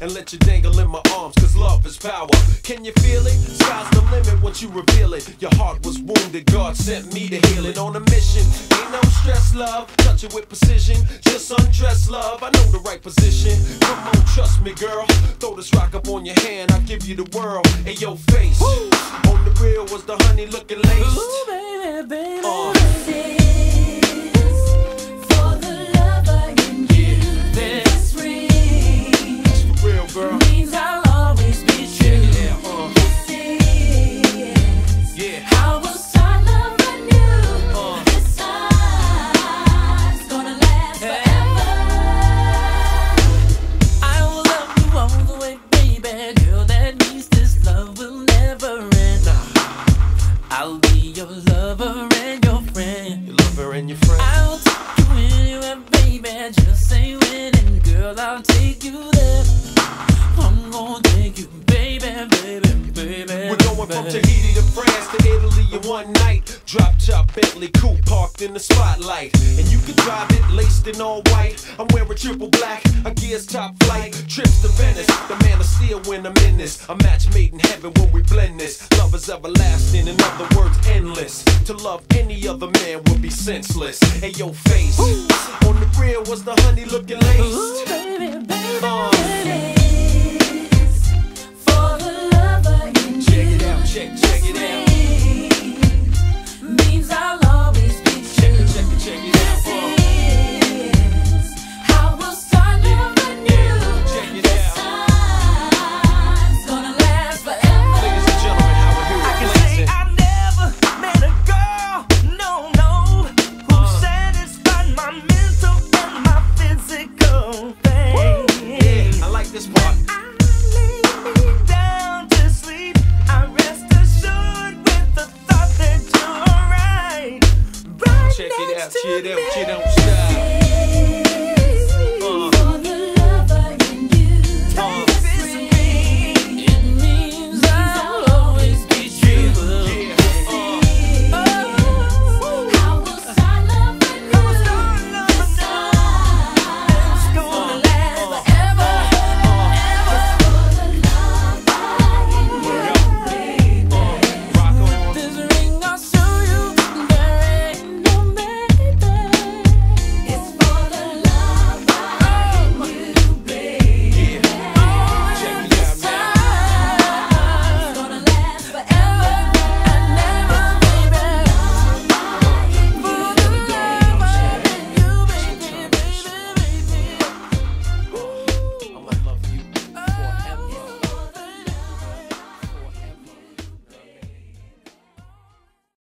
and let you dangle in my arms, cause love is power. Can you feel it? Sky's the limit once you reveal it. Your heart was wounded, God sent me to heal it on a mission. Ain't no stress, love, touch it with precision. Just undress, love, I know the right position. Come on, trust me, girl. Throw this rock up on your hand, I'll give you the world. And your face, Woo! on the real was the honey looking laced. Your lover and your friend. Your lover and your friend. I'll take you anywhere, baby. Just say when, and girl, I'll take you there. I'm gonna take you, baby, baby, baby. We're going from. Tahiti to France to Italy in one night. Drop top Bentley coupe parked in the spotlight. And you can drive it laced in all white. I'm wearing triple black, a gears top flight. Trips to Venice, the man of steel when I'm in this. A match made in heaven when we blend this. Love is everlasting, in other words, endless. To love any other man would be senseless. Hey, your face. On the real was the honey looking tirei, tirei chá.